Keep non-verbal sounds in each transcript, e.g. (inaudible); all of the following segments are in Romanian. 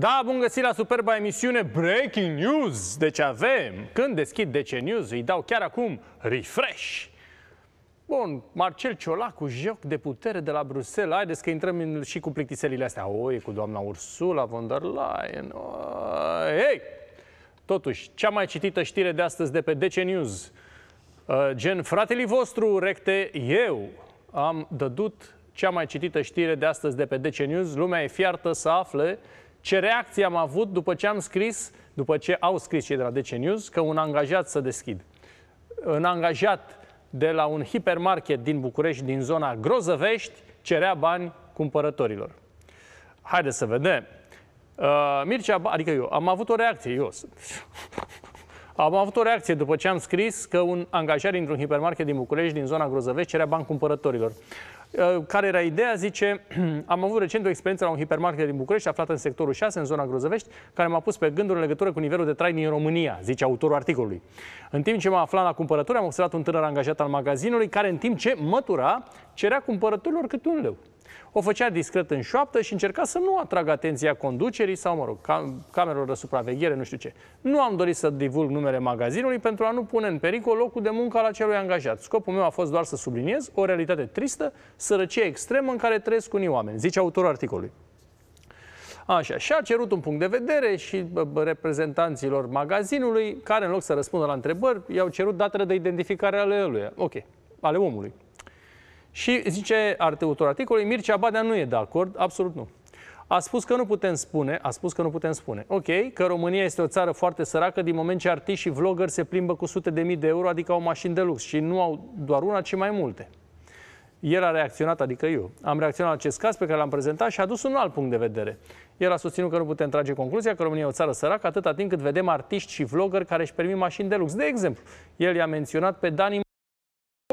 Da, bun găsit la superba emisiune Breaking News. Deci avem, când deschid DC News, îi dau chiar acum refresh. Bun, Marcel Ciolacu, joc de putere de la Bruxelles. Haideți că intrăm în, și cu plictiselile astea. O, e cu doamna Ursula von der Leyen. O, ei! Totuși, cea mai citită știre de astăzi de pe DC News. Uh, gen, fratele vostru, recte, eu am dădut cea mai citită știre de astăzi de pe DC News. Lumea e fiartă să afle ce reacție am avut după ce am scris, după ce au scris cei de la DC News, că un angajat să deschid. Un angajat de la un hipermarket din București, din zona Grozăvești, cerea bani cumpărătorilor. Haideți să vedem. Uh, Mircea, adică eu, am avut o reacție, eu sunt. (laughs) Am avut o reacție după ce am scris că un angajat dintr-un hipermarket din București, din zona Grozăvești, cerea bani cumpărătorilor. Uh, care era ideea? Zice, (clears throat) am avut recent o experiență la un hipermarket din București, aflat în sectorul 6, în zona Grozăvești, care m-a pus pe gânduri în legătură cu nivelul de trai din România, zice autorul articolului. În timp ce mă aflam la cumpărături, am observat un tânăr angajat al magazinului, care în timp ce mătura, cerea cumpărătorilor câte un leu o făcea discret în șoaptă și încerca să nu atragă atenția conducerii sau, mă rog, cam- camerelor de supraveghere, nu știu ce. Nu am dorit să divulg numele magazinului pentru a nu pune în pericol locul de muncă al acelui angajat. Scopul meu a fost doar să subliniez o realitate tristă, sărăcie extremă în care trăiesc unii oameni, zice autorul articolului. Așa, și a cerut un punct de vedere și reprezentanților magazinului, care în loc să răspundă la întrebări, i-au cerut datele de identificare ale lui. Ok, ale omului. Și zice autorul articolului, Mircea Badea nu e de acord, absolut nu. A spus că nu putem spune, a spus că nu putem spune, ok, că România este o țară foarte săracă din moment ce artiști și vloggeri se plimbă cu sute de mii de euro, adică au mașini de lux și nu au doar una, ci mai multe. El a reacționat, adică eu. Am reacționat la acest caz pe care l-am prezentat și a adus un alt punct de vedere. El a susținut că nu putem trage concluzia că România e o țară săracă atâta timp cât vedem artiști și vloggeri care își permit mașini de lux. De exemplu, el i-a menționat pe Dani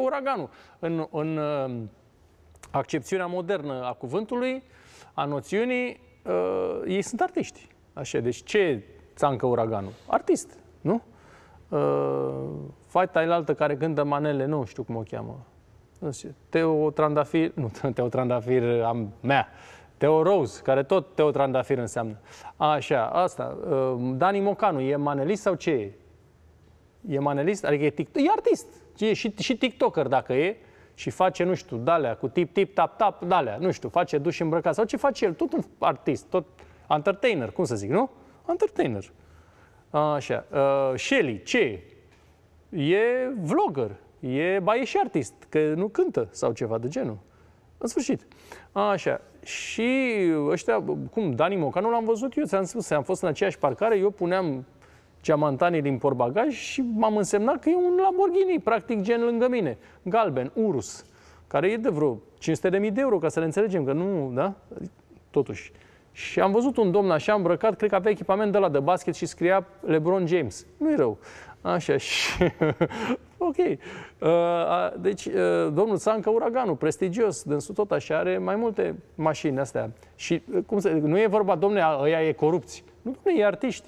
uraganul. În, în uh, accepțiunea modernă a cuvântului, a noțiunii, uh, ei sunt artiști. Așa, deci ce țancă uraganul? Artist, nu? Uh, fata altă care cântă manele, nu știu cum o cheamă. Nu știu, Teo Trandafir, nu, (laughs) Teo Trandafir am mea. Teo Rose, care tot Teo Trandafir înseamnă. Așa, asta. Uh, Dani Mocanu, e manelist sau ce e? E manelist? Adică e, tic- e artist. E și, și TikToker dacă e și face, nu știu, dalea cu tip, tip, tap, tap, dalea, nu știu, face duș îmbrăcat sau ce face el, tot un artist, tot entertainer, cum să zic, nu? Entertainer. Așa. Uh, Shelly, ce e? vlogger, e, ba, e și artist, că nu cântă sau ceva de genul. În sfârșit. Așa. Și ăștia, cum, Dani Moca, nu l-am văzut eu, ți-am spus, am fost în aceeași parcare, eu puneam geamantanii din porbagaj și m-am însemnat că e un Lamborghini, practic gen lângă mine, galben, Urus, care e de vreo 500.000 de euro, ca să le înțelegem, că nu, da? Totuși. Și am văzut un domn așa îmbrăcat, cred că avea echipament de la de basket și scria LeBron James. Nu-i rău. Așa (laughs) și... ok. Uh, deci, uh, domnul Țancă Uraganul, prestigios, dânsul tot așa, are mai multe mașini astea. Și, uh, cum să, nu e vorba, domne, ăia e corupți. Nu, domne, e artiști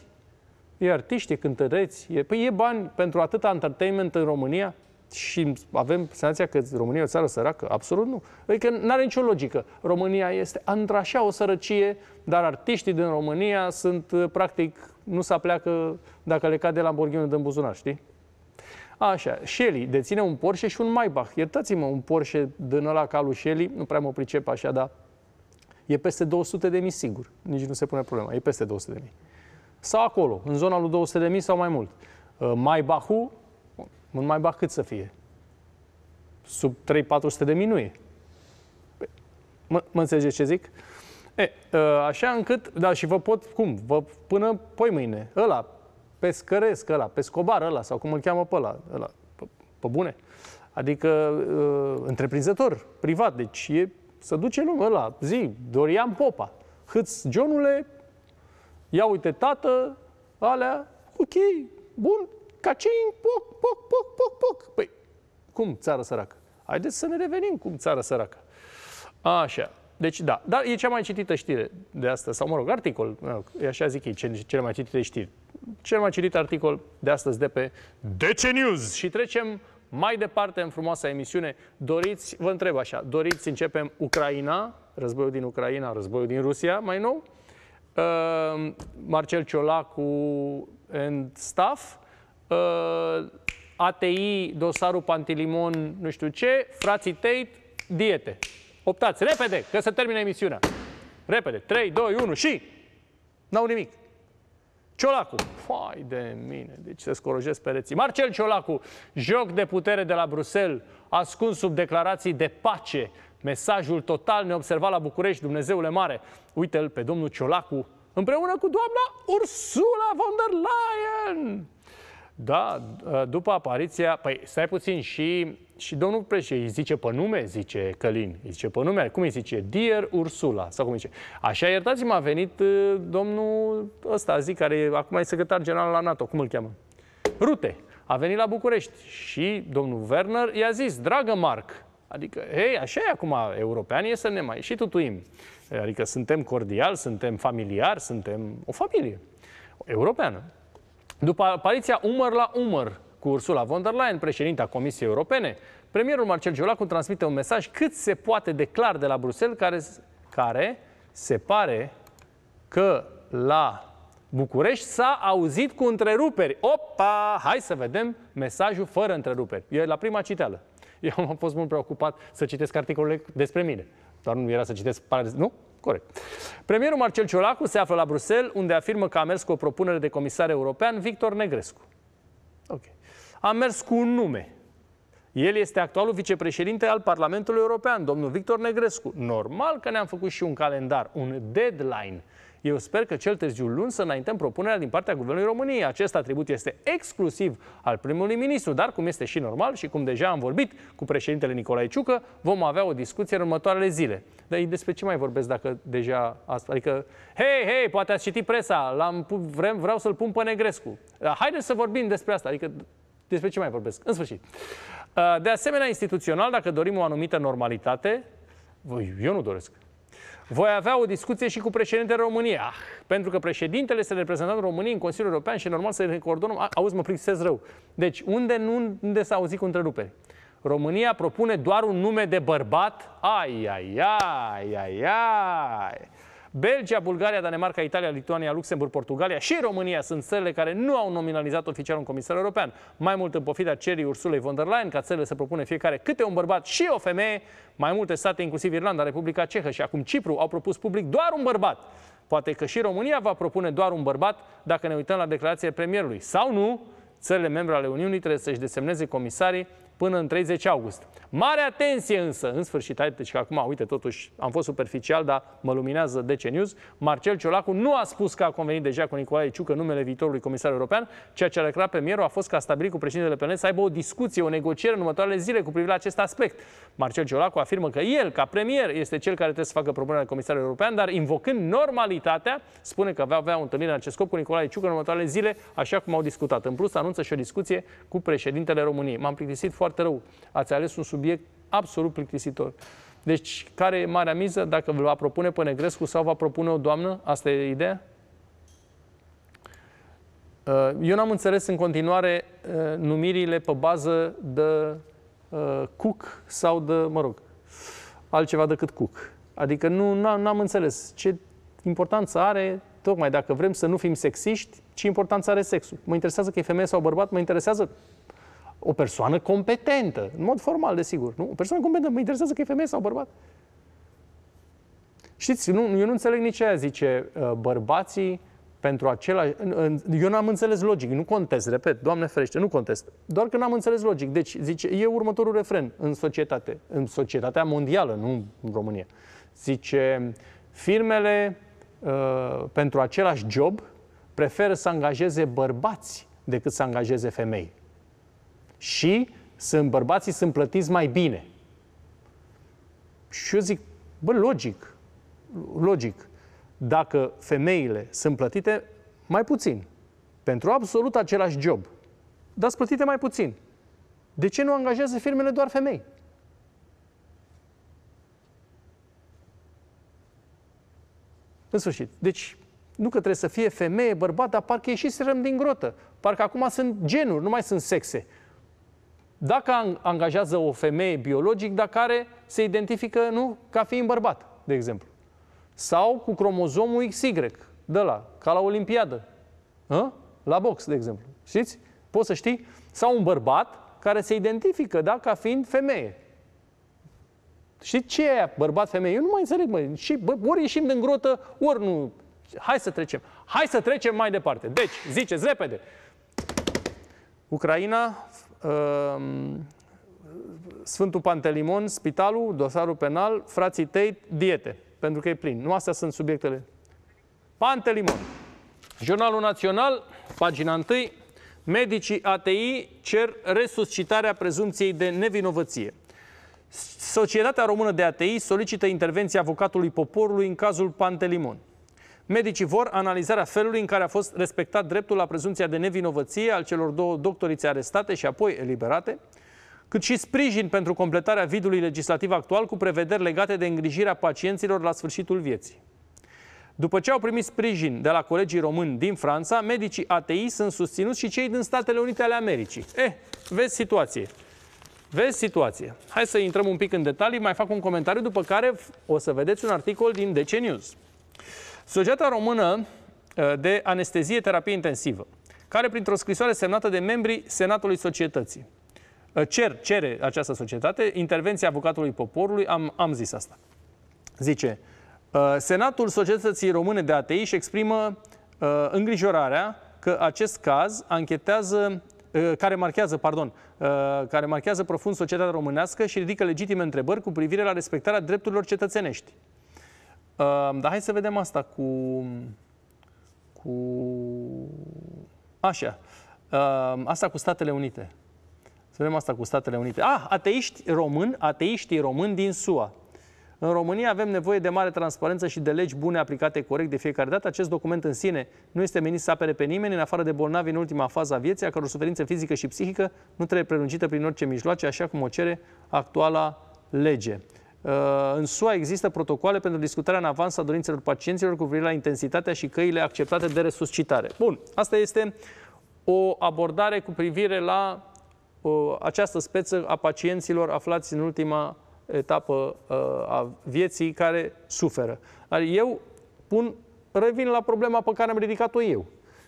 e artiști, e cântăreți, e, păi e bani pentru atâta entertainment în România și avem senzația că România e o țară săracă? Absolut nu. Adică nu are nicio logică. România este într-așa o sărăcie, dar artiștii din România sunt, uh, practic, nu se pleacă dacă le cade Lamborghini din buzunar, știi? Așa, Shelly deține un Porsche și un Maybach. Iertați-mă, un Porsche din ăla ca lui Shelly, nu prea mă pricep așa, dar e peste 200 de mii sigur. Nici nu se pune problema, e peste 200 de mii sau acolo, în zona lui 200.000 sau mai mult. Uh, mai Bahu, un mai Bach cât să fie? Sub 3-400 de mii nu e. Mă, mă înțelegeți ce zic? E, uh, așa încât, da, și vă pot, cum, vă, până poi mâine, ăla, pescăresc ăla, pescobar ăla, sau cum îl cheamă pe ăla, ăla pe, pe bune. Adică, uh, întreprinzător, privat, deci e, să duce lumea ăla, zi, Dorian Popa, hâț Johnule, Ia uite, tată, alea, ok, bun, ca ce poc, poc, poc, poc, poc. Păi, cum țară săracă? Haideți să ne revenim cum țară săracă. Așa. Deci, da, dar e cea mai citită știre de astăzi, sau mă rog, articol, mă rog, e așa zic ei, cele mai citite știri. Cel mai citit articol de astăzi de pe DC News. Și trecem mai departe în frumoasa emisiune. Doriți, vă întreb așa, doriți să începem Ucraina, războiul din Ucraina, războiul din Rusia, mai nou? Uh, Marcel Ciolacu and staff, uh, ATI, dosarul Pantilimon, nu știu ce, frații Tate, diete. Optați, repede, că se termină emisiunea. Repede, 3, 2, 1 și... N-au nimic. Ciolacu. Fai de mine, deci se scorojesc pereții. Marcel Ciolacu, joc de putere de la Bruxelles, ascuns sub declarații de pace, mesajul total neobservat la București, Dumnezeule mare. Uite-l pe domnul Ciolacu împreună cu doamna Ursula von der Leyen. Da, după apariția, păi stai puțin și, și domnul președinte îi zice pe nume, zice Călin, îi zice pe nume, cum îi zice? Dear Ursula, sau cum zice. Așa, iertați-mă, a venit uh, domnul ăsta, zic, care acum e secretar general la NATO, cum îl cheamă? Rute, a venit la București și domnul Werner i-a zis, dragă Marc, adică, hei, așa e acum, european e să ne mai și tutuim. Adică suntem cordial, suntem familiar, suntem o familie europeană. După apariția umăr la umăr cu Ursula von der Leyen, președinta Comisiei Europene, premierul Marcel Ciolacu transmite un mesaj cât se poate de clar de la Bruxelles, care, care se pare că la București s-a auzit cu întreruperi. Opa! Hai să vedem mesajul fără întreruperi. E la prima citeală. (laughs) Eu am fost mult preocupat să citesc articolele despre mine. Doar nu era să citesc... Nu? Corect. Premierul Marcel Ciolacu se află la Bruxelles, unde afirmă că a mers cu o propunere de comisar european, Victor Negrescu. Ok. A mers cu un nume. El este actualul vicepreședinte al Parlamentului European, domnul Victor Negrescu. Normal că ne-am făcut și un calendar, un deadline eu sper că cel târziu luni să înaintăm propunerea din partea Guvernului României. Acest atribut este exclusiv al primului ministru, dar cum este și normal și cum deja am vorbit cu președintele Nicolae Ciucă, vom avea o discuție în următoarele zile. Dar despre ce mai vorbesc dacă deja asta? Adică, hei, hei, poate ați citit presa, l-am, vreau, vreau să-l pun pe Negrescu. Haideți să vorbim despre asta. Adică despre ce mai vorbesc? În sfârșit. De asemenea, instituțional, dacă dorim o anumită normalitate, eu nu doresc voi avea o discuție și cu președintele României. Ah, pentru că președintele este reprezentantul României în Consiliul European și e normal să ne coordonăm. Auzi, mă plictisesc rău. Deci, unde, nu, unde s-a auzit cu întreruperi? România propune doar un nume de bărbat? Ai, ai, ai, ai, ai. Belgia, Bulgaria, Danemarca, Italia, Lituania, Luxemburg, Portugalia și România sunt țările care nu au nominalizat oficial un comisar european. Mai mult în pofida cerii Ursulei von der Leyen, ca țările să propune fiecare câte un bărbat și o femeie, mai multe state, inclusiv Irlanda, Republica Cehă și acum Cipru, au propus public doar un bărbat. Poate că și România va propune doar un bărbat dacă ne uităm la declarația premierului. Sau nu, țările membre ale Uniunii trebuie să-și desemneze comisarii până în 30 august. Mare atenție însă, în sfârșit, hai, deci acum, uite, totuși am fost superficial, dar mă luminează DC News, Marcel Ciolacu nu a spus că a convenit deja cu Nicolae Ciucă numele viitorului comisar european, ceea ce a declarat premierul a fost că a stabilit cu președintele PNL să aibă o discuție, o negociere în următoarele zile cu privire la acest aspect. Marcel Ciolacu afirmă că el, ca premier, este cel care trebuie să facă propunerea de comisar european, dar invocând normalitatea, spune că va avea o întâlnire în acest scop cu Nicolae Ciucă în următoarele zile, așa cum au discutat. În plus, anunță și o discuție cu președintele României. M-am plictisit foarte rău. Ați ales un subiect absolut plictisitor. Deci, care e marea miză? Dacă vă va propune pe Negrescu sau va propune o doamnă? Asta e ideea? Uh, eu n-am înțeles în continuare uh, numirile pe bază de uh, cook sau de, mă rog, altceva decât cook. Adică nu am înțeles ce importanță are, tocmai dacă vrem să nu fim sexiști, ce importanță are sexul. Mă interesează că e femeie sau bărbat, mă interesează o persoană competentă, în mod formal, desigur. Nu? O persoană competentă, mă interesează că e femeie sau bărbat. Știți, nu, eu nu înțeleg nici aia, zice, uh, bărbații pentru același... Eu n-am înțeles logic, nu contest, repet, Doamne ferește, nu contest. Doar că n-am înțeles logic. Deci, zice, e următorul refren în societate, în societatea mondială, nu în România. Zice, firmele uh, pentru același job preferă să angajeze bărbați decât să angajeze femei și sunt bărbații sunt plătiți mai bine. Și eu zic, bă, logic, logic, dacă femeile sunt plătite mai puțin, pentru absolut același job, dar sunt plătite mai puțin, de ce nu angajează firmele doar femei? În sfârșit. Deci, nu că trebuie să fie femeie, bărbat, dar parcă ieșiserăm din grotă. Parcă acum sunt genuri, nu mai sunt sexe dacă angajează o femeie biologic, dar care se identifică nu ca fiind bărbat, de exemplu. Sau cu cromozomul XY. de la, ca la Olimpiadă, Hă? la box, de exemplu. Știți? Poți să știi? Sau un bărbat care se identifică, da, ca fiind femeie. Și ce e aia, bărbat, femeie? Eu nu mai înțeleg, mă. Și, bă, ori ieșim din grotă, ori nu. Hai să trecem. Hai să trecem mai departe. Deci, ziceți repede. Ucraina, uh, Sfântul Pantelimon, spitalul, dosarul penal, frații tăi, diete, pentru că e plin. Nu astea sunt subiectele. Pantelimon. Jurnalul Național, pagina 1, medicii ATI cer resuscitarea prezumției de nevinovăție. Societatea Română de ATI solicită intervenția avocatului poporului în cazul Pantelimon. Medicii vor analizarea felului în care a fost respectat dreptul la prezumția de nevinovăție al celor două doctorițe arestate și apoi eliberate, cât și sprijin pentru completarea vidului legislativ actual cu prevederi legate de îngrijirea pacienților la sfârșitul vieții. După ce au primit sprijin de la colegii români din Franța, medicii ATI sunt susținuți și cei din Statele Unite ale Americii. Eh, vezi situație. Vezi situație. Hai să intrăm un pic în detalii, mai fac un comentariu, după care o să vedeți un articol din DC News. Societatea Română uh, de Anestezie Terapie Intensivă, care printr-o scrisoare semnată de membrii Senatului Societății, uh, cer, cere această societate intervenția avocatului poporului, am, am zis asta. Zice, uh, Senatul Societății Române de ATI își exprimă îngrijorarea că acest caz anchetează care marchează, pardon, care marchează profund societatea românească și ridică legitime întrebări cu privire la respectarea drepturilor cetățenești. Dar hai să vedem asta cu... cu... Așa. Asta cu Statele Unite. Să vedem asta cu Statele Unite. Ah, ateiști români, ateiștii români din SUA. În România avem nevoie de mare transparență și de legi bune aplicate corect de fiecare dată. Acest document în sine nu este menit să apere pe nimeni, în afară de bolnavi în ultima fază a vieții, a căror suferință fizică și psihică nu trebuie prelungită prin orice mijloace, așa cum o cere actuala lege. Uh, în SUA există protocoale pentru discutarea în avans a dorințelor pacienților cu privire la intensitatea și căile acceptate de resuscitare. Bun, asta este o abordare cu privire la uh, această speță a pacienților aflați în ultima etapă uh, a vieții care suferă. Dar eu pun, revin la problema pe care am ridicat-o eu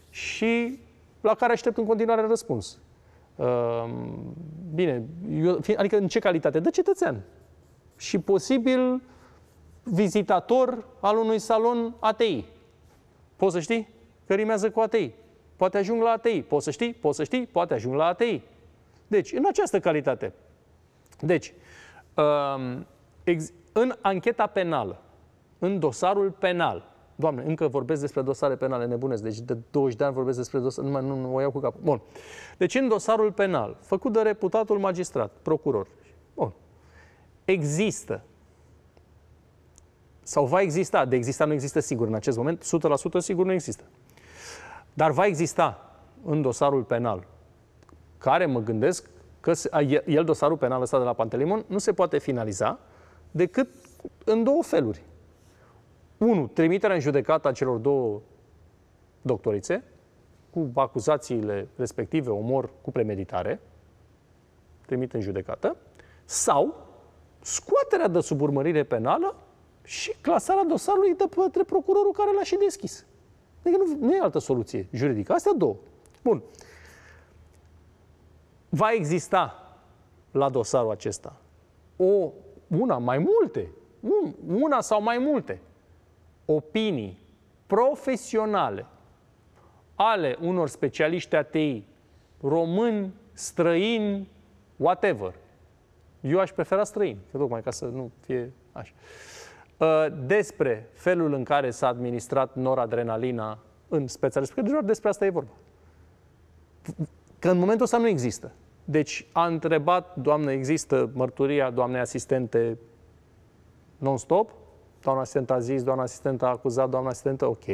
și la care aștept în continuare răspuns. Uh, bine, eu, adică în ce calitate? De cetățean și posibil vizitator al unui salon ATI. Poți să știi că rimează cu ATI. Poate ajung la ATI. Poți să știi? Poți să știi? Poate ajung la ATI. Deci, în această calitate. Deci, um, în ancheta penală, în dosarul penal, Doamne, încă vorbesc despre dosare penale nebunesc, deci de 20 de ani vorbesc despre dosare, nu, nu, nu o iau cu capul. Bun. Deci în dosarul penal, făcut de reputatul magistrat, procuror, bun, există sau va exista, de exista nu există sigur în acest moment, 100% sigur nu există. Dar va exista în dosarul penal, care mă gândesc că el, dosarul penal ăsta de la Pantelimon, nu se poate finaliza decât în două feluri. Unu, trimiterea în judecată a celor două doctorițe, cu acuzațiile respective, omor cu premeditare, trimit în judecată, sau scoaterea de sub urmărire penală și clasarea dosarului de către procurorul care l-a și deschis. Adică nu, nu e altă soluție juridică. Astea două. Bun. Va exista la dosarul acesta o, una, mai multe, un, una sau mai multe opinii profesionale ale unor specialiști ATI, români, străini, whatever, eu aș prefera străini, că tocmai ca să nu fie așa. Uh, despre felul în care s-a administrat noradrenalina în specialist, pentru că doar despre asta e vorba. Că în momentul ăsta nu există. Deci a întrebat, doamnă, există mărturia doamnei asistente non-stop? Doamna asistentă a zis, doamna asistentă a acuzat, doamna asistentă, ok.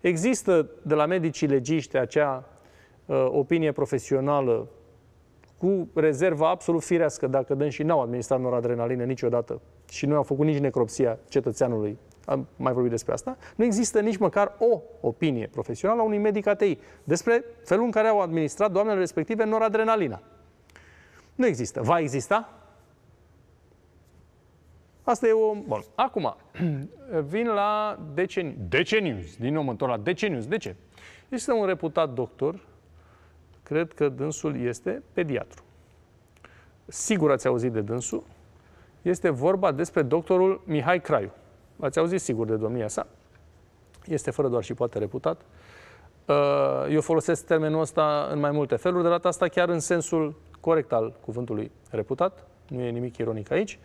Există de la medicii legiști acea uh, opinie profesională cu rezerva absolut firească, dacă dăm și n-au administrat noradrenalină niciodată și nu au făcut nici necropsia cetățeanului, am mai vorbit despre asta, nu există nici măcar o opinie profesională a unui medic ATI despre felul în care au administrat doamnele respective noradrenalina. Nu există. Va exista? Asta e o... Bun. Acum, (clears throat) vin la DC, DC News. Din nou mă întorc la DC News. De ce? Este un reputat doctor, cred că dânsul este pediatru. Sigur ați auzit de dânsul. Este vorba despre doctorul Mihai Craiu. Ați auzit sigur de domnia sa. Este fără doar și poate reputat. Uh, eu folosesc termenul ăsta în mai multe feluri, de data asta chiar în sensul corect al cuvântului reputat. Nu e nimic ironic aici.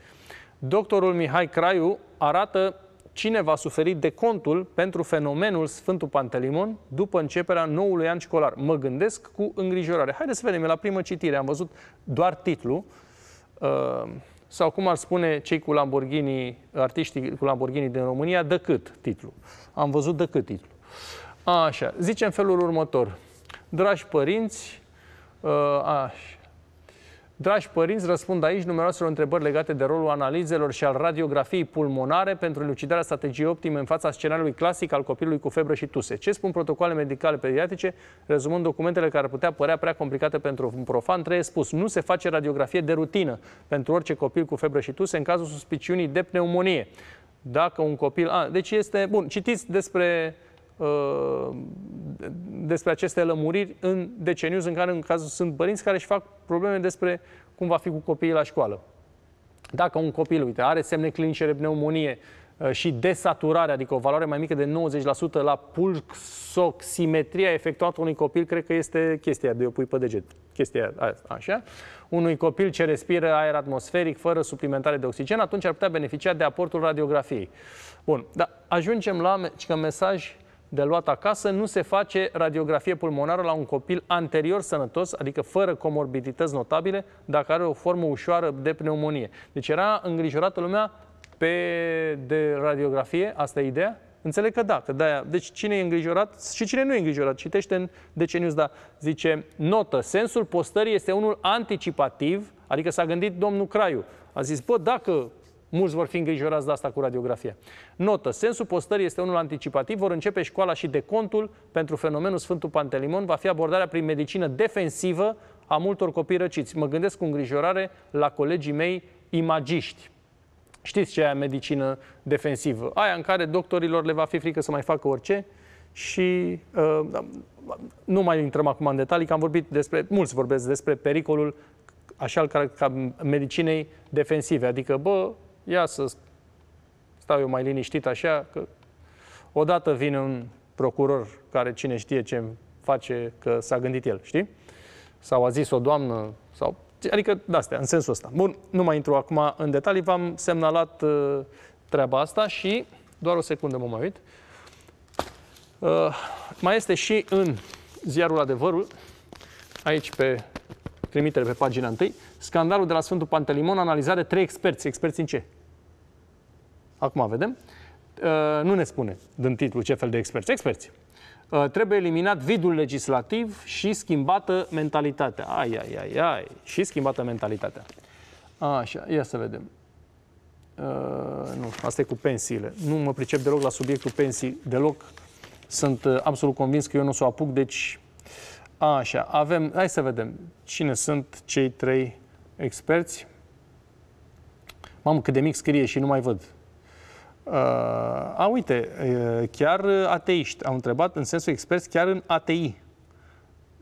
Doctorul Mihai Craiu arată cine va suferi de contul pentru fenomenul Sfântul Pantelimon după începerea noului an școlar. Mă gândesc cu îngrijorare. Haideți să vedem, la primă citire am văzut doar titlul, uh, sau cum ar spune cei cu Lamborghini, artiștii cu Lamborghini din România, de cât titlu. Am văzut de cât titlu. Așa, zicem felul următor. Dragi părinți, uh, așa, Dragi părinți, răspund aici numeroaselor întrebări legate de rolul analizelor și al radiografiei pulmonare pentru elucidarea strategiei optime în fața scenariului clasic al copilului cu febră și tuse. Ce spun protocoale medicale pediatrice, rezumând documentele care ar putea părea prea complicate pentru un profan, trebuie spus, nu se face radiografie de rutină pentru orice copil cu febră și tuse în cazul suspiciunii de pneumonie. Dacă un copil... A, deci este... Bun, citiți despre Uh, despre aceste lămuriri în decenius în care în cazul sunt părinți care își fac probleme despre cum va fi cu copiii la școală. Dacă un copil, uite, are semne clinice de pneumonie uh, și desaturare, adică o valoare mai mică de 90% la pulsoximetria efectuată unui copil, cred că este chestia de o pui pe deget. Chestia așa. Unui copil ce respiră aer atmosferic fără suplimentare de oxigen, atunci ar putea beneficia de aportul radiografiei. Bun, dar ajungem la că mesaj de luat acasă, nu se face radiografie pulmonară la un copil anterior sănătos, adică fără comorbidități notabile, dacă are o formă ușoară de pneumonie. Deci era îngrijorată lumea pe de radiografie, asta e ideea? Înțeleg că da, că de Deci cine e îngrijorat și cine nu e îngrijorat, citește în Decenius, da, zice, notă, sensul postării este unul anticipativ, adică s-a gândit domnul Craiu. A zis, bă, dacă Mulți vor fi îngrijorați de asta cu radiografia. Notă. Sensul postării este unul anticipativ. Vor începe școala și decontul pentru fenomenul Sfântul Pantelimon. Va fi abordarea prin medicină defensivă a multor copii răciți. Mă gândesc cu îngrijorare la colegii mei imagiști. Știți ce e medicină defensivă? Aia în care doctorilor le va fi frică să mai facă orice și uh, nu mai intrăm acum în detalii, că am vorbit despre, mulți vorbesc despre pericolul așa ca, ca medicinei defensive, adică, bă, ia să stau eu mai liniștit așa, că odată vine un procuror care cine știe ce face că s-a gândit el, știi? Sau a zis o doamnă, sau... Adică de-astea, în sensul ăsta. Bun, nu mai intru acum în detalii, v-am semnalat uh, treaba asta și, doar o secundă mă mai uit, uh, mai este și în ziarul Adevărul, aici pe trimitere pe pagina 1, scandalul de la Sfântul Pantelimon, analizat de trei experți. Experți în ce? Acum vedem. Uh, nu ne spune, din titlu, ce fel de experți. Experți. Uh, trebuie eliminat vidul legislativ și schimbată mentalitatea. Ai, ai, ai, ai. Și schimbată mentalitatea. Așa, ia să vedem. Uh, nu, asta e cu pensiile. Nu mă pricep deloc la subiectul pensii, deloc. Sunt uh, absolut convins că eu nu o să o apuc, deci Așa, avem, hai să vedem cine sunt cei trei experți. Mamă, cât de mic scrie și nu mai văd. Uh, a, uite, uh, chiar ateiști au întrebat în sensul experți chiar în ATI.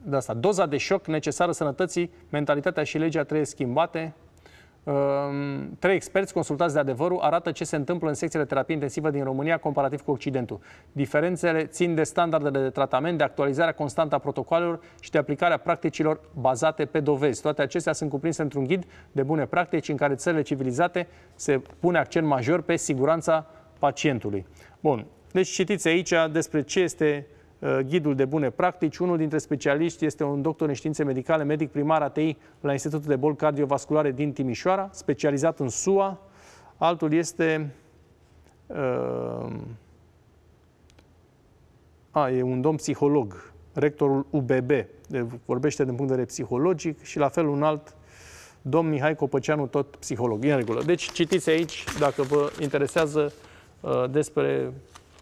De asta, doza de șoc necesară sănătății, mentalitatea și legea trebuie schimbate, Ehm, trei experți consultați de adevărul arată ce se întâmplă în secțiile de terapie intensivă din România comparativ cu Occidentul. Diferențele țin de standardele de tratament, de actualizarea constantă a protocolelor și de aplicarea practicilor bazate pe dovezi. Toate acestea sunt cuprinse într-un ghid de bune practici în care țările civilizate se pune accent major pe siguranța pacientului. Bun, deci citiți aici despre ce este Uh, ghidul de bune practici. Unul dintre specialiști este un doctor în științe medicale, medic primar ATI la Institutul de Boli Cardiovasculare din Timișoara, specializat în SUA. Altul este uh, a, e un domn psiholog, rectorul UBB, vorbește din punct de vedere psihologic și la fel un alt domn Mihai Copăceanu, tot psiholog, în regulă. Deci citiți aici, dacă vă interesează uh, despre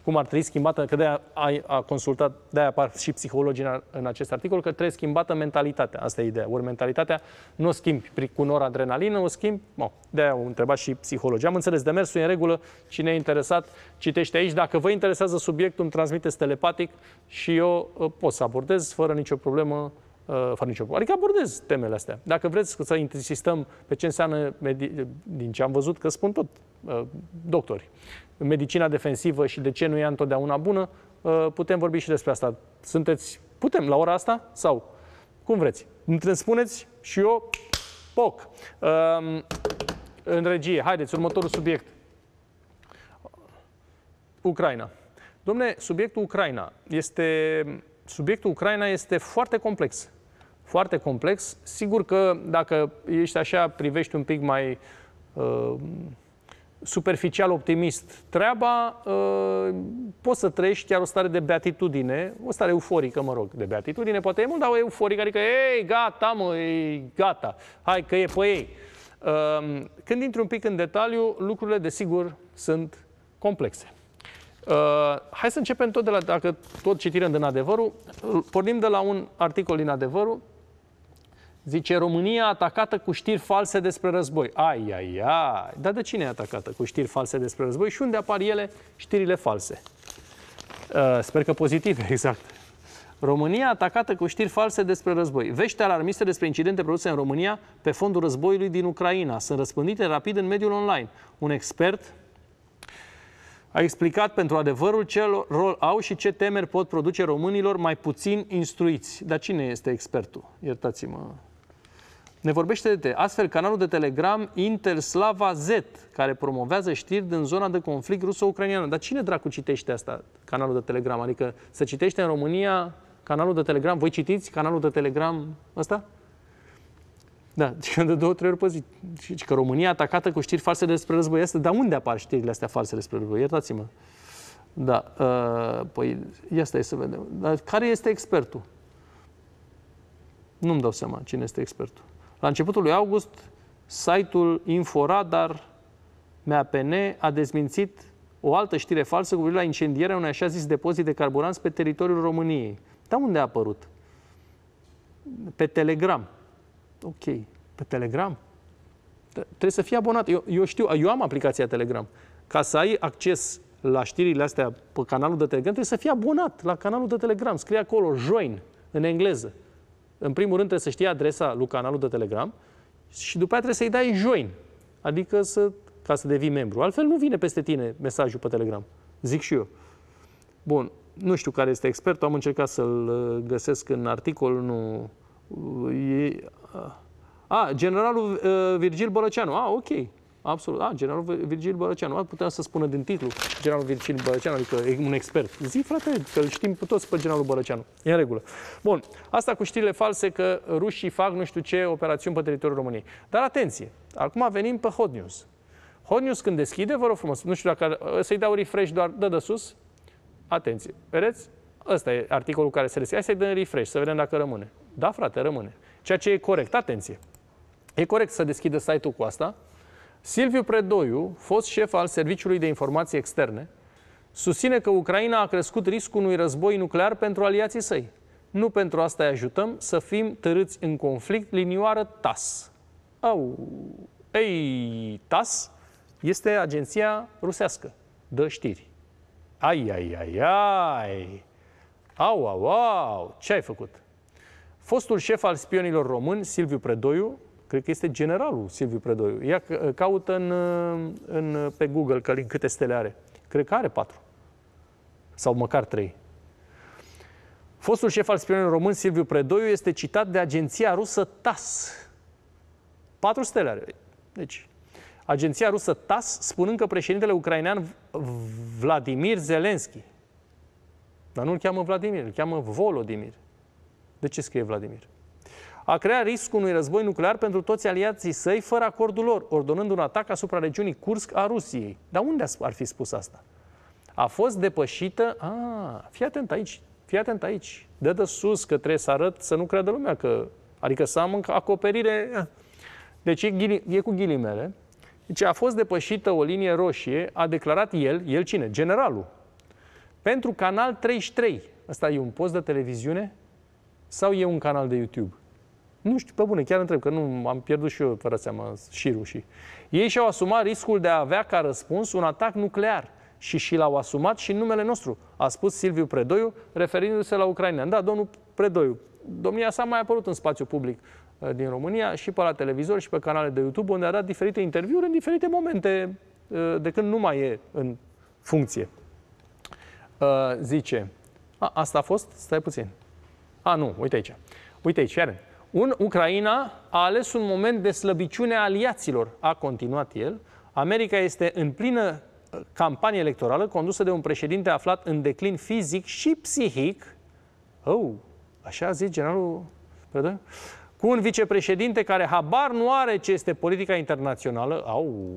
cum ar trebui schimbată, că de-aia a, a consultat, de-aia apar și psihologii în, în acest articol, că trebuie schimbată mentalitatea. Asta e ideea. Ori mentalitatea nu o schimbi cu noradrenalină, o schimbi, no, de-aia au întrebat și psihologii. Am înțeles, demersul e în regulă, cine e interesat, citește aici. Dacă vă interesează subiectul, îmi transmiteți telepatic și eu uh, pot să abordez fără nicio problemă Uh, fără nicio Adică abordez temele astea. Dacă vreți să insistăm pe ce înseamnă, din ce am văzut, că spun tot uh, doctori, medicina defensivă și de ce nu e întotdeauna bună, uh, putem vorbi și despre asta. Sunteți, putem, la ora asta? Sau? Cum vreți. Îmi spuneți și eu, poc. Um, în regie, haideți, următorul subiect. Ucraina. Domne, subiectul Ucraina este, subiectul Ucraina este foarte complex foarte complex. Sigur că dacă ești așa, privești un pic mai uh, superficial optimist treaba, uh, poți să trăiești chiar o stare de beatitudine, o stare euforică, mă rog, de beatitudine, poate e mult, dar o euforică, adică, ei, gata, mă, e gata, hai că e pe ei. Uh, când intri un pic în detaliu, lucrurile, desigur, sunt complexe. Uh, hai să începem tot de la, dacă tot citirăm din adevărul, pornim de la un articol din adevărul, Zice, România atacată cu știri false despre război. Ai, ai, ai. Dar de cine e atacată cu știri false despre război și unde apar ele știrile false? Uh, sper că pozitive, (laughs) exact. România atacată cu știri false despre război. Vești alarmiste despre incidente produse în România pe fondul războiului din Ucraina sunt răspândite rapid în mediul online. Un expert a explicat pentru adevărul ce rol au și ce temeri pot produce românilor mai puțin instruiți. Dar cine este expertul? Iertați-mă ne vorbește de astfel canalul de Telegram Interslava Z, care promovează știri din zona de conflict ruso-ucraniană. Dar cine dracu citește asta, canalul de Telegram? Adică să citește în România canalul de Telegram? Voi citiți canalul de Telegram ăsta? Da, (laughs) de două, trei ori pe zi. Și că România atacată cu știri false despre război. Asta, dar unde apar știrile astea false despre război? Iertați-mă. Da, uh, păi ia stai să vedem. Dar care este expertul? Nu-mi dau seama cine este expertul. La începutul lui august, site-ul Inforadar MAPN a dezmințit o altă știre falsă cu privire la incendierea unui așa zis depozit de carburanți pe teritoriul României. Dar unde a apărut? Pe Telegram. Ok. Pe Telegram? Trebuie să fii abonat. Eu, eu știu, eu am aplicația Telegram. Ca să ai acces la știrile astea pe canalul de Telegram, trebuie să fii abonat la canalul de Telegram. Scrie acolo, join, în engleză în primul rând trebuie să știi adresa lui canalul de Telegram și după aceea trebuie să-i dai join, adică să, ca să devii membru. Altfel nu vine peste tine mesajul pe Telegram. Zic și eu. Bun, nu știu care este expertul, am încercat să-l uh, găsesc în articol, nu... E... A, generalul uh, Virgil Bălăceanu. A, ok. Absolut. A, generalul Virgil Bărăceanu. A, puteam să spună din titlu generalul Virgil Bărăceanu, adică e un expert. Zi, frate, că îl știm cu toți pe generalul Bărăceanu. E în regulă. Bun. Asta cu știrile false că rușii fac nu știu ce operațiuni pe teritoriul României. Dar atenție, acum venim pe Hot News. Hot News când deschide, vă rog frumos, nu știu dacă să-i dau refresh doar, dă de sus. Atenție. Vedeți? Ăsta e articolul care se deschide. Hai să-i dăm refresh, să vedem dacă rămâne. Da, frate, rămâne. Ceea ce e corect. Atenție. E corect să deschidă site-ul cu asta, Silviu Predoiu, fost șef al Serviciului de Informații Externe, susține că Ucraina a crescut riscul unui război nuclear pentru aliații săi. Nu pentru asta îi ajutăm să fim târâți în conflict, linioară TAS. Au, ei, TAS este agenția rusească de știri. Ai, ai, ai, ai! Au, au, au! Ce ai făcut? Fostul șef al spionilor români, Silviu Predoiu, cred că este generalul Silviu Predoiu. Ia caută în, în, pe Google Călin câte stele are. Cred că are patru. Sau măcar trei. Fostul șef al spionilor român, Silviu Predoiu, este citat de agenția rusă TAS. Patru stele are. Deci, agenția rusă TAS spunând că președintele ucrainean Vladimir Zelensky, dar nu îl cheamă Vladimir, îl cheamă Volodimir. De ce scrie Vladimir? a creat riscul unui război nuclear pentru toți aliații săi fără acordul lor, ordonând un atac asupra regiunii Kursk a Rusiei. Dar unde ar fi spus asta? A fost depășită... A, fii atent aici, fii atent aici. Dă de sus că trebuie să arăt să nu creadă lumea că... Adică să am acoperire... Deci e, ghili, e cu ghilimele. Deci a fost depășită o linie roșie, a declarat el, el cine? Generalul. pentru Canal 33. Ăsta e un post de televiziune sau e un canal de YouTube? Nu știu, pe bune, chiar întreb, că nu am pierdut și eu, fără seama, șirul și... Ei și-au asumat riscul de a avea ca răspuns un atac nuclear și și l-au asumat și în numele nostru, a spus Silviu Predoiu, referindu-se la Ucraina. Da, domnul Predoiu, domnia sa a mai apărut în spațiu public uh, din România și pe la televizor și pe canale de YouTube, unde a dat diferite interviuri în diferite momente uh, de când nu mai e în funcție. Uh, zice, a, asta a fost? Stai puțin. A, nu, uite aici. Uite aici, iar. Un Ucraina a ales un moment de slăbiciune a aliaților, a continuat el. America este în plină campanie electorală condusă de un președinte aflat în declin fizic și psihic. Oh, așa zice generalul Predă? Cu un vicepreședinte care habar nu are ce este politica internațională, au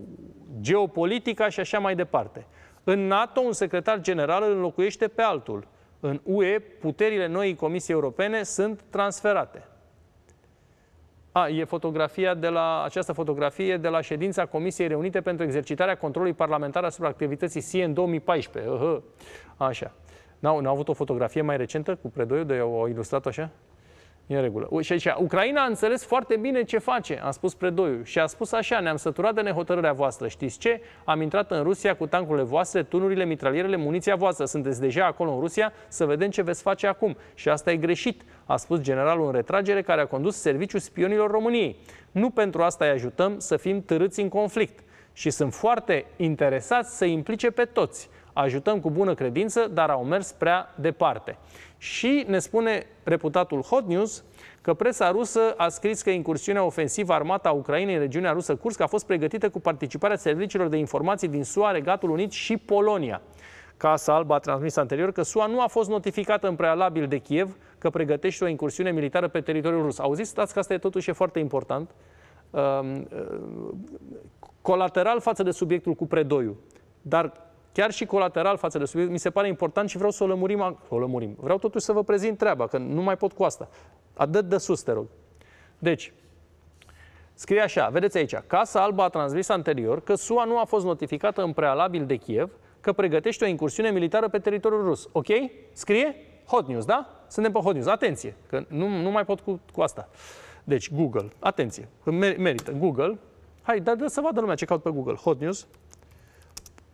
geopolitica și așa mai departe. În NATO, un secretar general îl înlocuiește pe altul. În UE, puterile noii Comisii Europene sunt transferate. A, e fotografia de la, această fotografie de la ședința Comisiei Reunite pentru exercitarea controlului parlamentar asupra activității SIE în 2014. Uh-huh. Așa. N-au, n-au avut o fotografie mai recentă cu predoiul de au ilustrat așa? E în regulă. Și aici, Ucraina a înțeles foarte bine ce face, a spus Predoiu. Și a spus așa, ne-am săturat de nehotărârea voastră. Știți ce? Am intrat în Rusia cu tancurile voastre, tunurile, mitralierele, muniția voastră. Sunteți deja acolo în Rusia, să vedem ce veți face acum. Și asta e greșit, a spus generalul în retragere care a condus serviciul spionilor României. Nu pentru asta îi ajutăm să fim târâți în conflict. Și sunt foarte interesați să implice pe toți ajutăm cu bună credință, dar au mers prea departe. Și ne spune reputatul Hot News că presa rusă a scris că incursiunea ofensivă armată a Ucrainei în regiunea rusă Kursk a fost pregătită cu participarea serviciilor de informații din SUA, Regatul Unit și Polonia. Casa Albă a transmis anterior că SUA nu a fost notificată în prealabil de Kiev că pregătește o incursiune militară pe teritoriul rus. Auziți, stați că asta e totuși e foarte important. Uh, colateral față de subiectul cu predoiu. Dar chiar și colateral față de subiect, mi se pare important și vreau să o lămurim. O lămurim. Vreau totuși să vă prezint treaba, că nu mai pot cu asta. Dă de sus, te rog. Deci, scrie așa, vedeți aici, Casa Albă a transmis anterior că SUA nu a fost notificată în prealabil de Kiev că pregătește o incursiune militară pe teritoriul rus. Ok? Scrie? Hot News, da? Suntem pe Hot News. Atenție, că nu, nu mai pot cu, cu asta. Deci, Google. Atenție, că merită. Google. Hai, dar să vadă lumea ce caut pe Google. Hot News.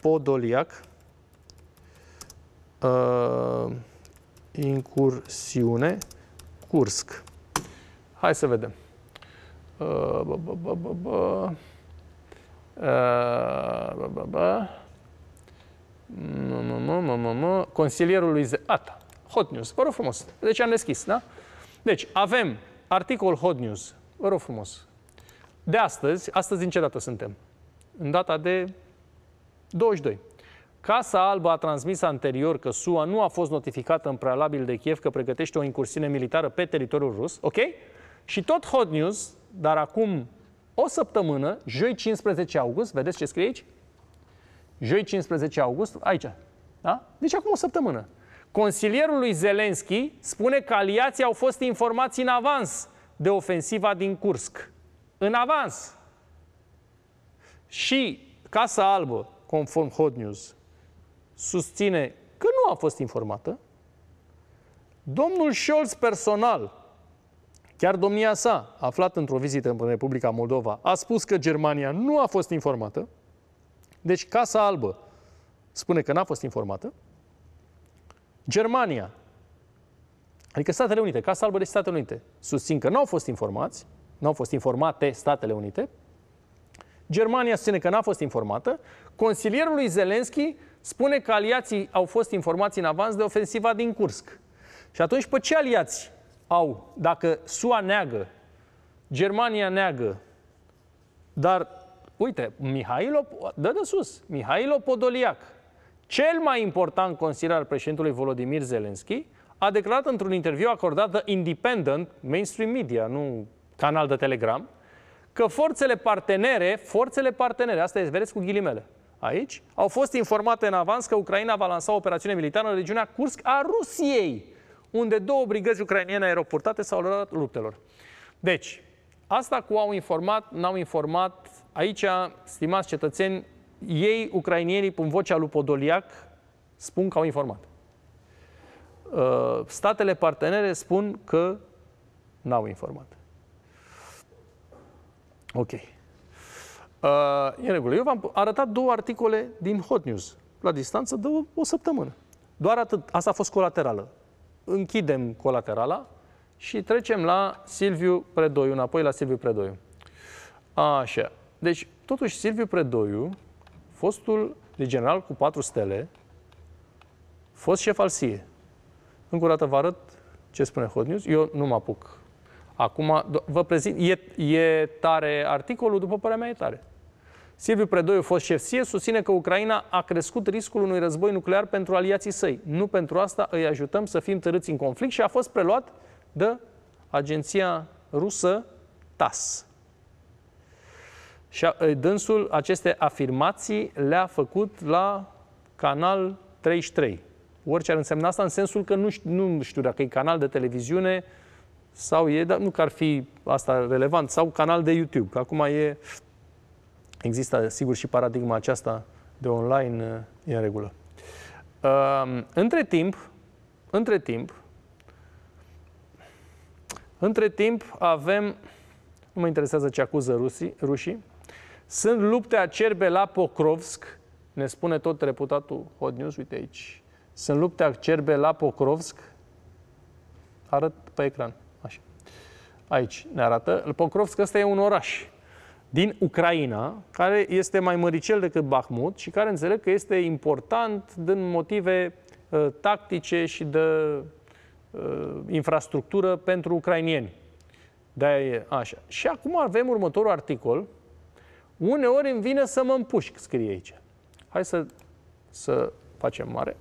Podoliac, uh, incursiune, Kursk. Hai să vedem. Consilierul lui Ata. Hot News. Vă rog frumos. Deci am deschis, da? Deci, avem articol Hot News. Vă rog frumos. De astăzi, astăzi în ce dată suntem? În data de 22. Casa Albă a transmis anterior că SUA nu a fost notificată în prealabil de Kiev că pregătește o incursiune militară pe teritoriul rus, ok? Și tot hot news, dar acum o săptămână, joi 15 august, vedeți ce scrie aici? Joi 15 august, aici, da? Deci acum o săptămână. Consilierul lui Zelenski spune că aliații au fost informați în avans de ofensiva din Kursk. În avans. Și Casa Albă conform Hot News, susține că nu a fost informată, domnul Scholz personal, chiar domnia sa, aflat într-o vizită în Republica Moldova, a spus că Germania nu a fost informată, deci Casa Albă spune că n-a fost informată, Germania, adică Statele Unite, Casa Albă de Statele Unite, susțin că nu au fost informați, nu au fost informate Statele Unite, Germania spune că n-a fost informată. Consilierul lui Zelenski spune că aliații au fost informați în avans de ofensiva din Kursk. Și atunci, pe ce aliați au, dacă SUA neagă, Germania neagă, dar, uite, Mihailo, dă de sus, Mihailo Podoliac, cel mai important consilier al președintelui Volodymyr Zelensky, a declarat într-un interviu acordat de Independent, mainstream media, nu canal de Telegram, că forțele partenere, forțele partenere, asta e, vedeți cu ghilimele, aici, au fost informate în avans că Ucraina va lansa o operațiune militară în regiunea Kursk a Rusiei, unde două brigăzi ucrainiene aeroportate s-au luat luptelor. Deci, asta cu au informat, n-au informat, aici, stimați cetățeni, ei, ucrainienii, în vocea lui Podoliac, spun că au informat. Uh, statele partenere spun că n-au informat. Ok. Uh, e în regulă. Eu v-am arătat două articole din Hot News la distanță de o, o săptămână. Doar atât. Asta a fost colaterală. Închidem colaterala și trecem la Silviu Predoiu, înapoi la Silviu Predoiu. Așa. Deci, totuși, Silviu Predoiu, fostul de general cu patru stele, fost șef al SIE. Încă o dată vă arăt ce spune Hot News. Eu nu mă apuc. Acum, vă prezint, e, e tare articolul, după părerea mea e tare. Silviu Predoiu, fost șef SIE, susține că Ucraina a crescut riscul unui război nuclear pentru aliații săi. Nu pentru asta îi ajutăm să fim tărâți în conflict și a fost preluat de agenția rusă TAS. Și dânsul aceste afirmații le-a făcut la Canal 33. Orice ar însemna asta, în sensul că nu știu, nu știu dacă e canal de televiziune sau e, dar nu că ar fi asta relevant, sau canal de YouTube. Că acum e, există sigur și paradigma aceasta de online, e în regulă. Uh, între timp, între timp, între timp avem, nu mă interesează ce acuză rusii, rușii, sunt lupte acerbe la Pokrovsk, ne spune tot reputatul Hot News, uite aici. Sunt lupte acerbe la Pokrovsk, arăt pe ecran, așa. Aici ne arată. Pokrovsk ăsta e un oraș din Ucraina, care este mai măricel decât Bahmut și care înțeleg că este important din motive uh, tactice și de uh, infrastructură pentru ucrainieni. de e așa. Și acum avem următorul articol. Uneori îmi vine să mă împușc, scrie aici. Hai să, să facem mare.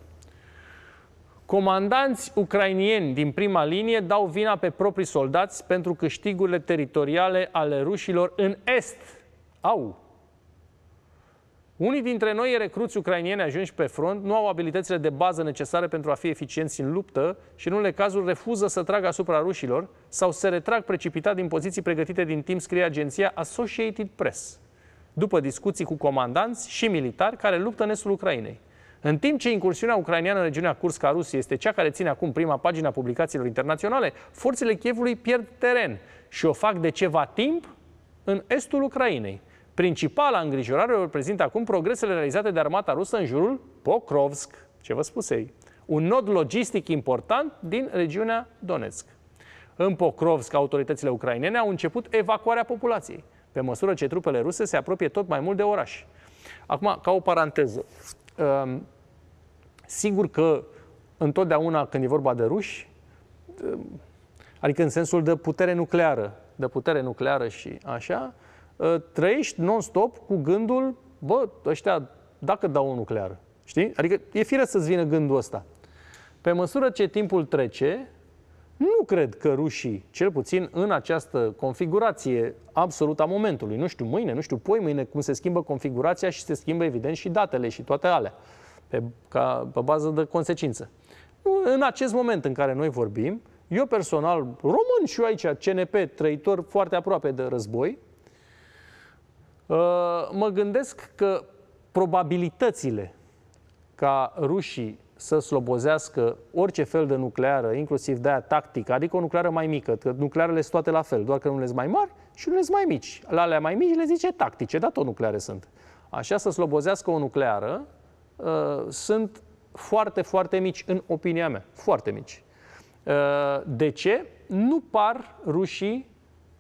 Comandanți ucrainieni din prima linie dau vina pe proprii soldați pentru câștigurile teritoriale ale rușilor în Est. Au! Unii dintre noi recruți ucrainieni ajunși pe front nu au abilitățile de bază necesare pentru a fi eficienți în luptă și în unele cazuri refuză să tragă asupra rușilor sau se retrag precipitat din poziții pregătite din timp, scrie agenția Associated Press, după discuții cu comandanți și militari care luptă în estul Ucrainei. În timp ce incursiunea ucraineană în regiunea Kursk a Rusiei este cea care ține acum prima pagina publicațiilor internaționale, forțele Chievului pierd teren și o fac de ceva timp în estul Ucrainei. Principala îngrijorare o reprezintă acum progresele realizate de armata rusă în jurul Pokrovsk, ce vă spusei, un nod logistic important din regiunea Donetsk. În Pokrovsk, autoritățile ucrainene au început evacuarea populației, pe măsură ce trupele ruse se apropie tot mai mult de oraș. Acum, ca o paranteză, um, sigur că întotdeauna când e vorba de ruși, um, adică în sensul de putere nucleară, de putere nucleară și așa, uh, trăiești non-stop cu gândul, bă, ăștia, dacă dau o nucleară, știi? Adică e fire să-ți vină gândul ăsta. Pe măsură ce timpul trece, nu cred că rușii, cel puțin în această configurație absolut a momentului, nu știu mâine, nu știu poi mâine cum se schimbă configurația și se schimbă evident și datele și toate alea, pe, ca, pe bază de consecință. În acest moment în care noi vorbim, eu personal, român și eu aici, CNP, trăitor foarte aproape de război, uh, mă gândesc că probabilitățile ca rușii să slobozească orice fel de nucleară, inclusiv de aia tactică, adică o nucleară mai mică, că nuclearele sunt toate la fel, doar că unele sunt mai mari și unele sunt mai mici. La alea mai mici le zice tactice, dar tot nucleare sunt. Așa să slobozească o nucleară uh, sunt foarte, foarte mici, în opinia mea. Foarte mici. Uh, de ce? Nu par rușii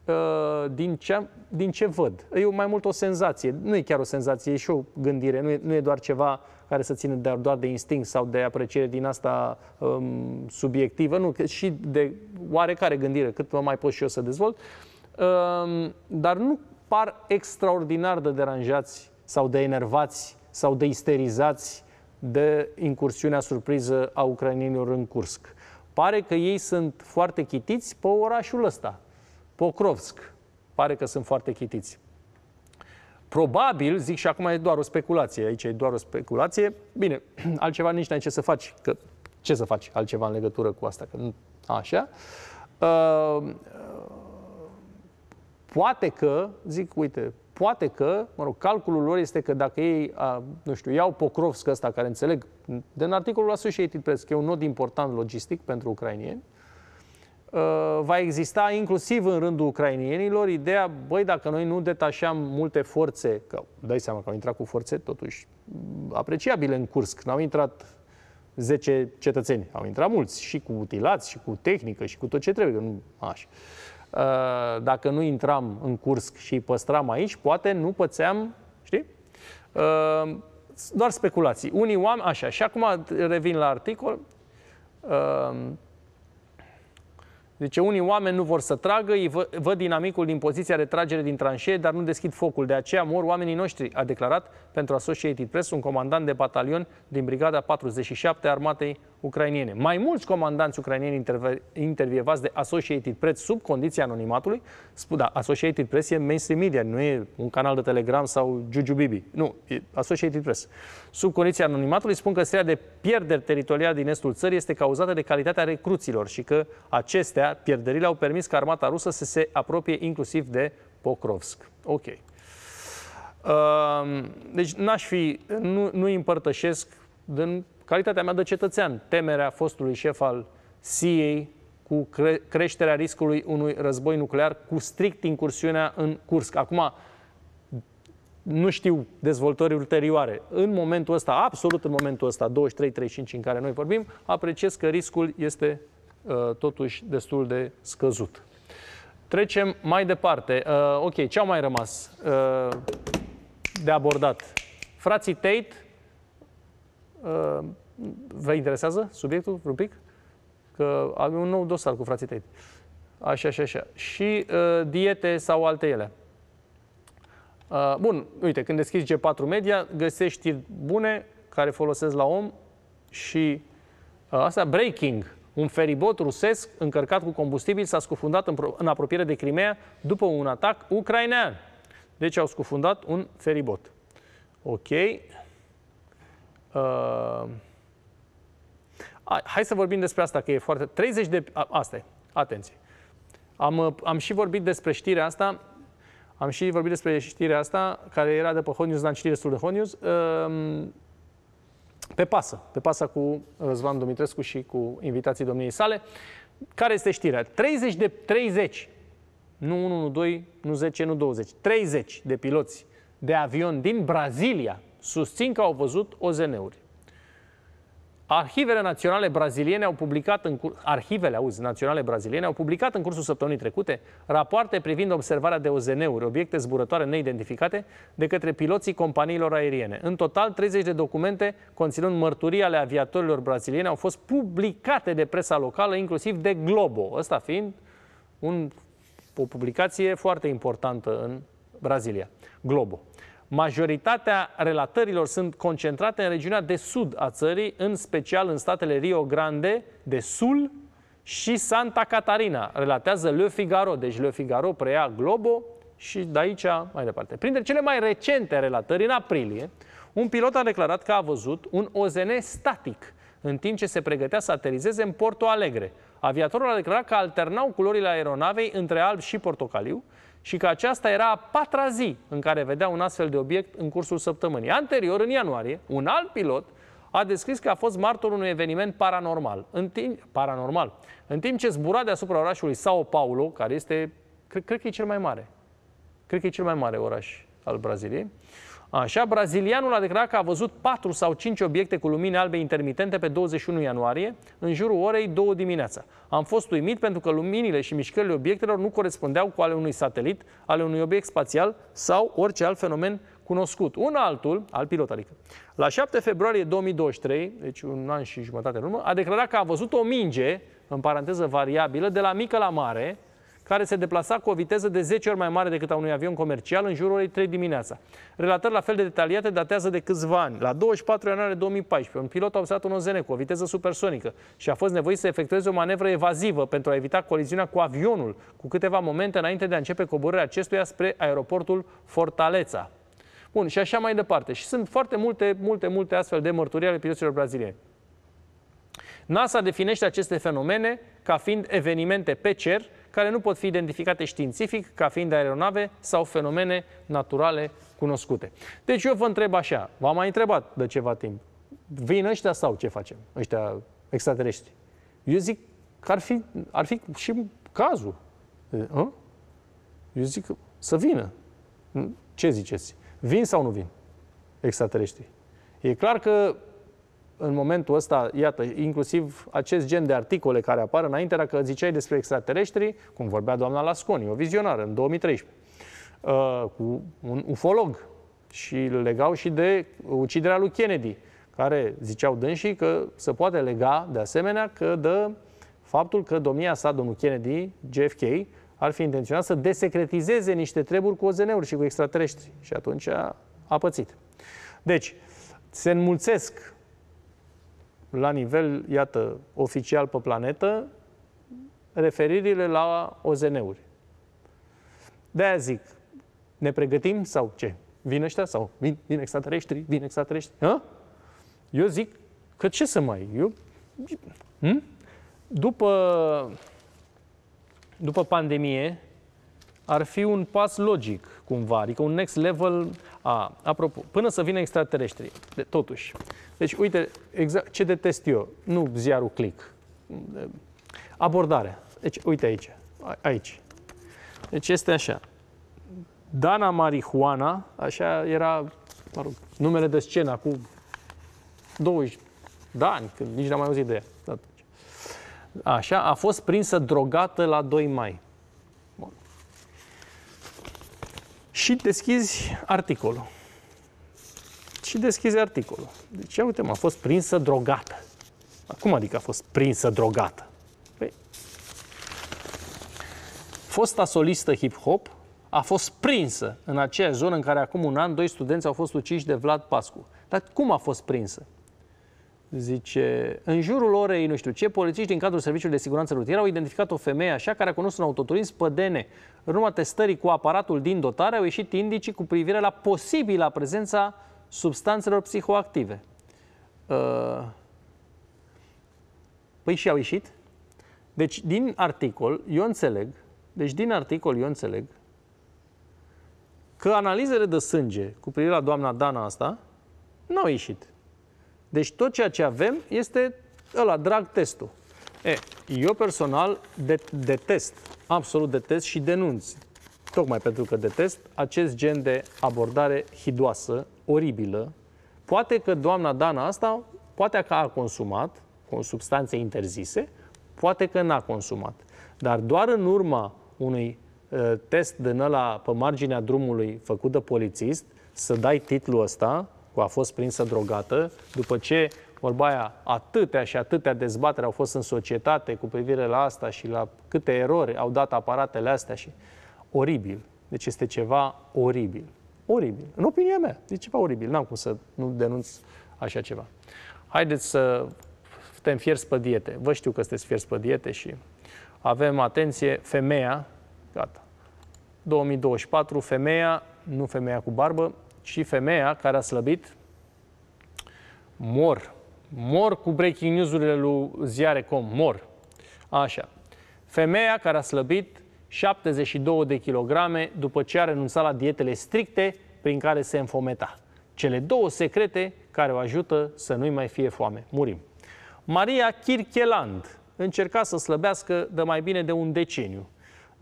uh, din ce, din ce văd. E mai mult o senzație. Nu e chiar o senzație, e și o gândire. Nu e, nu e doar ceva care să țină doar, doar de instinct sau de apreciere din asta um, subiectivă, nu, și de oarecare gândire, cât mă mai pot și eu să dezvolt, um, dar nu par extraordinar de deranjați sau de enervați sau de isterizați de incursiunea surpriză a ucrainienilor în Kursk. Pare că ei sunt foarte chitiți pe orașul ăsta, Pokrovsk. Pare că sunt foarte chitiți. Probabil, zic și acum e doar o speculație, aici e doar o speculație, bine, (clears throat) altceva nici n-ai ce să faci, că ce să faci altceva în legătură cu asta, că nu, așa. Uh, poate că, zic, uite, poate că, mă rog, calculul lor este că dacă ei, a, nu știu, iau Pokrovsk ăsta, care înțeleg, din articolul Associated Press, că e un nod important logistic pentru ucrainieni, uh, va exista inclusiv în rândul ucrainienilor ideea, băi, dacă noi nu detașăm multe forțe, că dai seama că au intrat cu forțe totuși apreciabile în Kursk, n-au intrat 10 cetățeni, au intrat mulți, și cu utilați, și cu tehnică, și cu tot ce trebuie, că nu așa. Uh, dacă nu intram în Kursk și îi păstram aici, poate nu pățeam, știi? Uh, doar speculații. Unii oameni, așa, și acum revin la articol, uh, deci unii oameni nu vor să tragă, îi vă, văd dinamicul din poziția retragere din tranșee, dar nu deschid focul. De aceea mor oamenii noștri, a declarat pentru Associated Press un comandant de batalion din Brigada 47 Armatei ucrainiene. Mai mulți comandanți ucrainieni intervievați de Associated Press sub condiția anonimatului, spun, da, Associated Press e mainstream media, nu e un canal de Telegram sau Juju Bibi. Nu, e Associated Press. Sub condiția anonimatului spun că seria de pierderi teritoriale din estul țării este cauzată de calitatea recruților și că acestea, pierderile, au permis ca armata rusă să se apropie inclusiv de Pokrovsk. Ok. Uh, deci n-aș fi, nu, nu împărtășesc din calitatea mea de cetățean, temerea fostului șef al CIA cu cre- creșterea riscului unui război nuclear cu strict incursiunea în Kursk. Acum, nu știu dezvoltări ulterioare. În momentul ăsta, absolut în momentul ăsta, 23-35 în care noi vorbim, apreciez că riscul este uh, totuși destul de scăzut. Trecem mai departe. Uh, ok, ce au mai rămas uh, de abordat? Frații Tate uh, Vă interesează subiectul un pic? Că avem un nou dosar cu frații tăi. Așa, așa, așa. Și uh, diete sau alte ele. Uh, bun, uite, când deschizi G4 Media, găsești bune care folosesc la om și uh, asta, breaking. Un feribot rusesc încărcat cu combustibil s-a scufundat în, în apropiere de Crimea după un atac ucrainean. Deci au scufundat un feribot. Ok. Uh, Hai să vorbim despre asta, că e foarte... 30 de... Asta e. Atenție. Am, am și vorbit despre știrea asta, am și vorbit despre știrea asta, care era de pe Hot News, dar am citit destul de Hot News, um, pe pasă, pe pasă cu Răzvan Dumitrescu și cu invitații domniei sale. Care este știrea? 30 de 30, nu 1, nu 2, nu 10, nu 20, 30 de piloți de avion din Brazilia susțin că au văzut OZN-uri. Arhivele naționale braziliene au publicat în cur... arhivele auzi, naționale braziliene au publicat în cursul săptămânii trecute rapoarte privind observarea de OZN-uri, obiecte zburătoare neidentificate, de către piloții companiilor aeriene. În total, 30 de documente conținând mărturii ale aviatorilor brazilieni au fost publicate de presa locală, inclusiv de Globo, ăsta fiind un, o publicație foarte importantă în Brazilia. Globo. Majoritatea relatărilor sunt concentrate în regiunea de sud a țării, în special în statele Rio Grande de Sul și Santa Catarina. Relatează Le Figaro, deci Le Figaro preia Globo și de aici mai departe. Printre cele mai recente relatări, în aprilie, un pilot a declarat că a văzut un OZN static în timp ce se pregătea să aterizeze în Porto Alegre. Aviatorul a declarat că alternau culorile aeronavei între alb și portocaliu și că aceasta era a patra zi în care vedea un astfel de obiect în cursul săptămânii. Anterior, în ianuarie, un alt pilot a descris că a fost martor unui eveniment paranormal. În timp, paranormal. În timp ce zbura deasupra orașului Sao Paulo, care este, cred, cred că e cel mai mare. Cred că e cel mai mare oraș al Braziliei. Așa, brazilianul a declarat că a văzut 4 sau 5 obiecte cu lumini albe intermitente pe 21 ianuarie, în jurul orei 2 dimineața. Am fost uimit pentru că luminile și mișcările obiectelor nu corespundeau cu ale unui satelit, ale unui obiect spațial sau orice alt fenomen cunoscut. Un altul, al pilot adică, la 7 februarie 2023, deci un an și jumătate în urmă, a declarat că a văzut o minge, în paranteză variabilă, de la mică la mare, care se deplasa cu o viteză de 10 ori mai mare decât a unui avion comercial în jurul orei 3 dimineața. Relatări la fel de detaliate datează de câțiva ani. La 24 ianuarie 2014, un pilot a observat un OZN cu o viteză supersonică și a fost nevoit să efectueze o manevră evazivă pentru a evita coliziunea cu avionul, cu câteva momente înainte de a începe coborârea acestuia spre aeroportul Fortaleza. Bun, și așa mai departe. Și sunt foarte multe, multe, multe astfel de mărturii ale piloților brazilieni. NASA definește aceste fenomene ca fiind evenimente pe cer care nu pot fi identificate științific ca fiind aeronave sau fenomene naturale cunoscute. Deci eu vă întreb așa, v-am mai întrebat de ceva timp, vin ăștia sau ce facem, ăștia extraterestri? Eu zic că ar fi, ar fi și cazul. A? Eu zic să vină. Ce ziceți? Vin sau nu vin extraterestri? E clar că în momentul ăsta, iată, inclusiv acest gen de articole care apar înainte, dacă ziceai despre extraterestri, cum vorbea doamna Lasconi, o vizionară în 2013, uh, cu un ufolog și legau și de uciderea lui Kennedy, care ziceau dânsii că se poate lega de asemenea că de faptul că domnia sa, domnul Kennedy, JFK, ar fi intenționat să desecretizeze niște treburi cu OZN-uri și cu extraterestri. Și atunci a, a pățit. Deci, se înmulțesc la nivel, iată, oficial pe planetă, referirile la OZN-uri. De-aia zic, ne pregătim sau ce? Vin ăștia sau vin, vin extraterestri, vin extraterestri? Ha? Eu zic că ce să mai... Eu... Hm? După, după pandemie, ar fi un pas logic, cumva, adică un next level. A, apropo, până să vină extraterestri, de, totuși. Deci, uite, exact ce detest eu, nu ziarul click, abordarea. Deci, uite aici, aici. Deci este așa. Dana Marihuana, așa era, mă rog, numele de scenă cu 20 de ani, când nici n-am mai auzit de ea. Așa, a fost prinsă drogată la 2 mai. Bun. Și deschizi articolul. Și deschizi articolul. Deci, ia uite, m-a fost prinsă drogată. Cum adică a fost prinsă drogată? Păi, fosta solistă hip-hop a fost prinsă în aceeași zonă în care acum un an doi studenți au fost uciși de Vlad Pascu. Dar cum a fost prinsă? Zice, în jurul orei, nu știu ce, polițiști din cadrul Serviciului de Siguranță Rutieră au identificat o femeie așa care a cunoscut un autoturism pe DN. În urma testării cu aparatul din dotare au ieșit indicii cu privire la posibila prezența substanțelor psihoactive. Uh, păi și au ieșit? Deci, din articol, eu înțeleg, deci din articol eu înțeleg că analizele de sânge cu privire la doamna Dana asta nu au ieșit. Deci tot ceea ce avem este ăla, drag testul. E, eu personal de, detest, absolut detest și denunț, tocmai pentru că detest, acest gen de abordare hidoasă, oribilă. Poate că doamna Dana asta, poate că a consumat cu substanțe interzise, poate că n-a consumat. Dar doar în urma unui uh, test de ăla pe marginea drumului făcut de polițist, să dai titlul ăsta, cu a fost prinsă drogată, după ce, vorba aia, atâtea și atâtea dezbatere au fost în societate cu privire la asta și la câte erori au dat aparatele astea și oribil. Deci este ceva oribil. Oribil. În opinia mea, e ceva oribil. N-am cum să nu denunț așa ceva. Haideți să suntem fierți pe diete. Vă știu că sunteți fierți pe diete și avem, atenție, femeia, gata, 2024, femeia, nu femeia cu barbă, și femeia care a slăbit mor. Mor cu breaking news-urile lui Ziare.com. Mor. Așa. Femeia care a slăbit 72 de kilograme după ce a renunțat la dietele stricte prin care se înfometa. Cele două secrete care o ajută să nu-i mai fie foame. Murim. Maria Kircheland încerca să slăbească de mai bine de un deceniu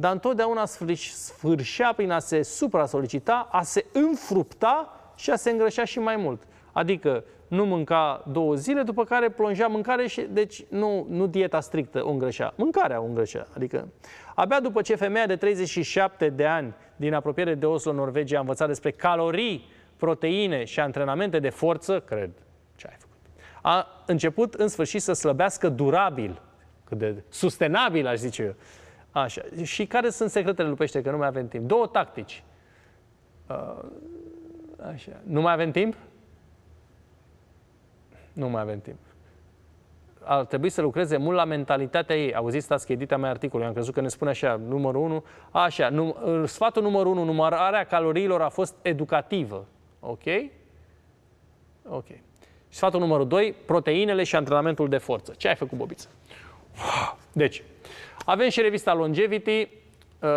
dar întotdeauna sfârșea prin a se supra-solicita, a se înfrupta și a se îngrășa și mai mult. Adică nu mânca două zile, după care plonja mâncare și, deci, nu, nu dieta strictă o îngrășea, mâncarea o îngrășea. Adică, abia după ce femeia de 37 de ani din apropiere de Oslo, Norvegia, a învățat despre calorii, proteine și antrenamente de forță, cred, ce ai făcut, a început în sfârșit să slăbească durabil, cât de sustenabil, aș zice eu, Așa. Și care sunt secretele lui Pește, că nu mai avem timp? Două tactici. Uh, așa. Nu mai avem timp? Nu mai avem timp. Ar trebui să lucreze mult la mentalitatea ei. Auziți, stați edita mai articolul, am crezut că ne spune așa, numărul 1. Așa, num, sfatul numărul 1, numărarea caloriilor a fost educativă. Ok? Ok. Sfatul numărul 2, proteinele și antrenamentul de forță. Ce ai făcut, Bobiță? Deci, avem și revista Longevity, uh,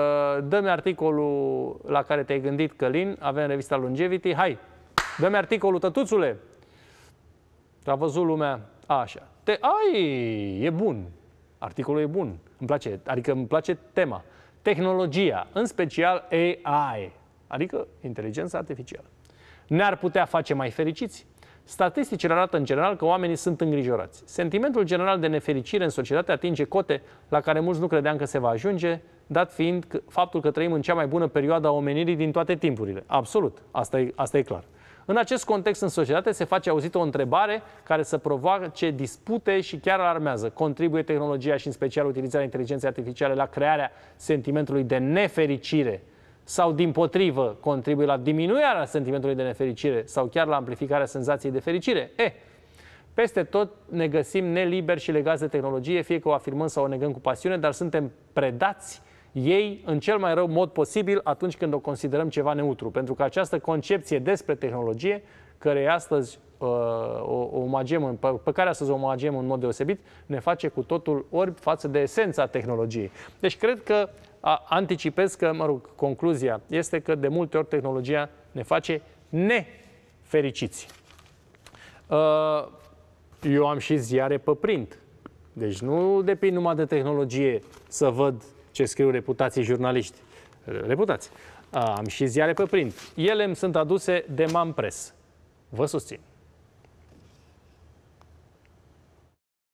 dă-mi articolul la care te-ai gândit, Călin, avem revista Longevity, hai, dă-mi articolul, tătuțule. A văzut lumea, așa. Te, ai, e bun, articolul e bun, îmi place, adică îmi place tema. Tehnologia, în special AI, adică inteligența artificială, ne-ar putea face mai fericiți? Statisticile arată în general că oamenii sunt îngrijorați. Sentimentul general de nefericire în societate atinge cote la care mulți nu credeam că se va ajunge, dat fiind că, faptul că trăim în cea mai bună perioadă a omenirii din toate timpurile. Absolut, asta e, asta e clar. În acest context, în societate, se face auzită o întrebare care să provoace dispute și chiar alarmează. Contribuie tehnologia și în special utilizarea inteligenței artificiale la crearea sentimentului de nefericire sau din potrivă contribuie la diminuarea sentimentului de nefericire sau chiar la amplificarea senzației de fericire? E, peste tot ne găsim neliberi și legați de tehnologie, fie că o afirmăm sau o negăm cu pasiune, dar suntem predați ei în cel mai rău mod posibil atunci când o considerăm ceva neutru. Pentru că această concepție despre tehnologie, care astăzi uh, o, o omagem, pe, pe care astăzi o omagem în mod deosebit, ne face cu totul orbi față de esența tehnologiei. Deci cred că a, anticipez că, mă rog, concluzia este că de multe ori tehnologia ne face nefericiți. Uh, eu am și ziare pe print. Deci nu depind numai de tehnologie să văd ce scriu reputații jurnaliști. Reputați. Am și ziare pe print. Ele îmi sunt aduse de Mampress. Vă susțin.